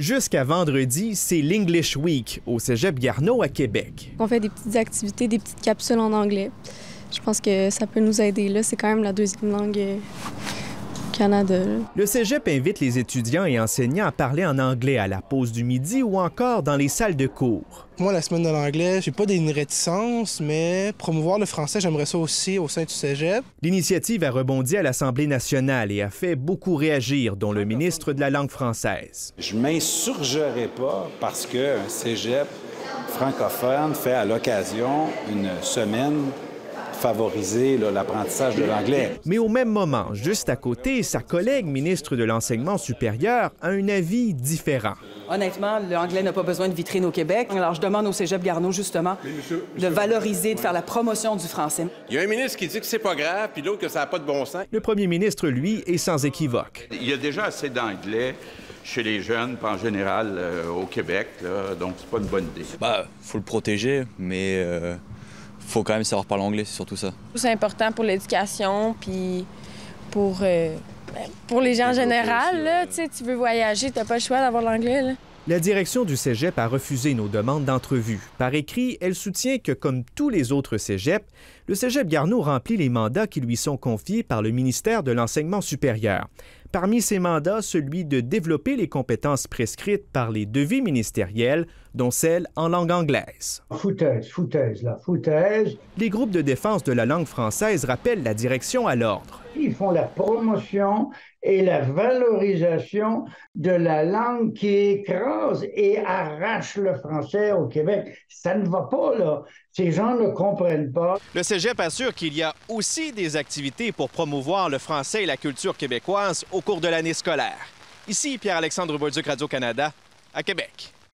Jusqu'à vendredi, c'est l'English Week au Cégep Garneau à Québec. On fait des petites activités, des petites capsules en anglais. Je pense que ça peut nous aider. Là, c'est quand même la deuxième langue euh, Canada. là. Le Cégep invite les étudiants et enseignants à parler en anglais à la pause du midi ou encore dans les salles de cours. Moi, la semaine de l'anglais, j'ai pas d'une réticence, mais promouvoir le français, j'aimerais ça aussi au sein du cégep. L'initiative a rebondi à l'Assemblée nationale et a fait beaucoup réagir, dont le ministre de la langue française. Je m'insurgerai pas parce qu'un cégep francophone fait à l'occasion une semaine favoriser l'apprentissage de l'anglais. Mais au même moment, juste à côté, sa collègue ministre de l'Enseignement supérieur a un avis différent. Honnêtement, l'anglais n'a pas besoin de vitrine au Québec. Alors, je demande au Cégep Garneau, justement, de valoriser, de faire la promotion du français. Il y a un ministre qui dit que c'est pas grave, puis l'autre que ça n'a pas de bon sens. Le premier ministre, lui, est sans équivoque. Il y a déjà assez d'anglais chez les jeunes, pas en général euh, au Québec, là, donc c'est pas une bonne idée. Bah, faut le protéger, mais euh, faut quand même savoir parler anglais, c'est surtout ça. C'est important pour l'éducation, puis pour, euh, ben, pour les gens en général. Là, tu sais, tu veux voyager, t'as pas le choix d'avoir l'anglais. La direction du Cégep a refusé nos demandes d'entrevue. Par écrit, elle soutient que, comme tous les autres cégeps, le Cégep Garneau remplit les mandats qui lui sont confiés par le ministère de l'Enseignement supérieur. Parmi ces mandats, celui de développer les compétences prescrites par les devis ministériels, dont celle en langue anglaise. Foutaise, foutaise, là, foutaise. Les groupes de défense de la langue française rappellent la direction à l'ordre. Ils font la promotion et la valorisation de la langue qui écrase et arrache le français au Québec. Ça ne va pas, là. Ces gens ne comprennent pas. Le Cégep assure qu'il y a aussi des activités pour promouvoir le français et la culture québécoise au cours de l'année scolaire. Ici Pierre-Alexandre Bolduc, Radio-Canada, à Québec.